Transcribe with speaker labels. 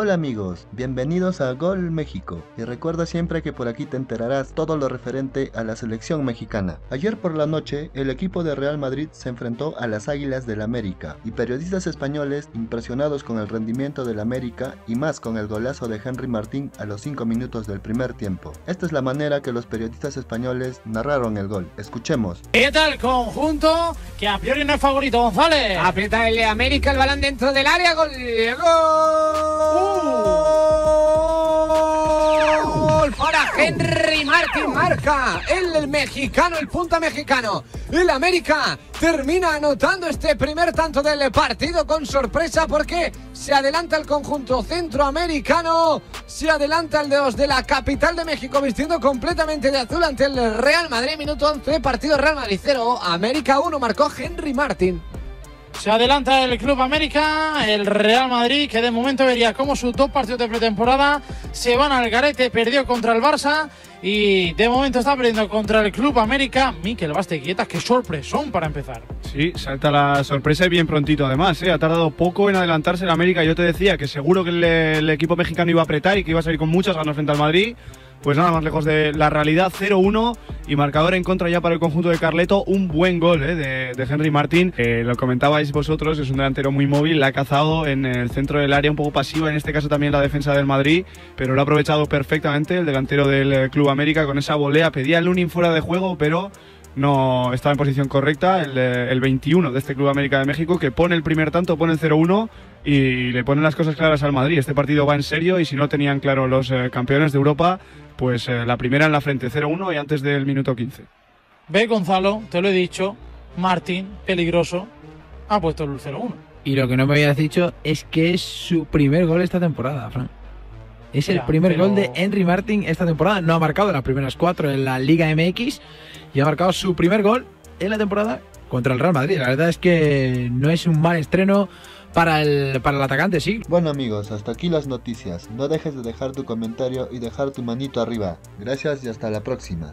Speaker 1: Hola amigos, bienvenidos a Gol México y recuerda siempre que por aquí te enterarás todo lo referente a la selección mexicana. Ayer por la noche el equipo de Real Madrid se enfrentó a las Águilas del América y periodistas españoles impresionados con el rendimiento del América y más con el golazo de Henry Martín a los 5 minutos del primer tiempo. Esta es la manera que los periodistas españoles narraron el gol. Escuchemos.
Speaker 2: ¿Qué tal conjunto que a priori no es favorito González?
Speaker 3: Aprieta el América el balón dentro del área. Gol. Gol. Martín. Marca el mexicano, el punta mexicano. El América termina anotando este primer tanto del partido con sorpresa porque se adelanta el conjunto centroamericano. Se adelanta el de los de la capital de México vistiendo completamente de azul ante el Real Madrid. Minuto 11, partido Real Madrid 0. América 1 marcó Henry Martín.
Speaker 2: Se adelanta el Club América, el Real Madrid, que de momento vería cómo sus dos partidos de pretemporada se van al garete, perdió contra el Barça y de momento está perdiendo contra el Club América. Miquel Bastequietas, qué sorpresón para empezar.
Speaker 4: Sí, salta la sorpresa y bien prontito además. ¿eh? Ha tardado poco en adelantarse el América. Yo te decía que seguro que el, el equipo mexicano iba a apretar y que iba a salir con muchas ganas frente al Madrid pues nada más lejos de la realidad, 0-1 y marcador en contra ya para el conjunto de Carleto, un buen gol ¿eh? de, Henry Martín, eh, lo comentabais vosotros, es un delantero muy móvil, la ha cazado en el centro del área un poco pasiva, en este caso también la defensa del Madrid, pero lo ha aprovechado perfectamente el delantero del eh, Club América con esa volea, pedía el Lunin fuera de juego, pero no estaba en posición correcta, el, el, 21 de este Club América de México, que pone el primer tanto, pone el 0-1 y le ponen las cosas claras al Madrid. Este partido va en serio y si no tenían claro los eh, campeones de Europa, pues eh, la primera en la frente 0-1 y antes del minuto 15.
Speaker 2: Ve Gonzalo, te lo he dicho, Martín, peligroso, ha puesto el 0-1.
Speaker 5: Y lo que no me habías dicho es que es su primer gol esta temporada, Fran. Es el primer pero... gol de Henry Martin esta temporada. No ha marcado las primeras cuatro en la Liga MX y ha marcado su primer gol en la temporada contra el Real Madrid. La verdad es que no es un mal estreno para el, para el atacante, sí.
Speaker 1: Bueno amigos, hasta aquí las noticias. No dejes de dejar tu comentario y dejar tu manito arriba. Gracias y hasta la próxima.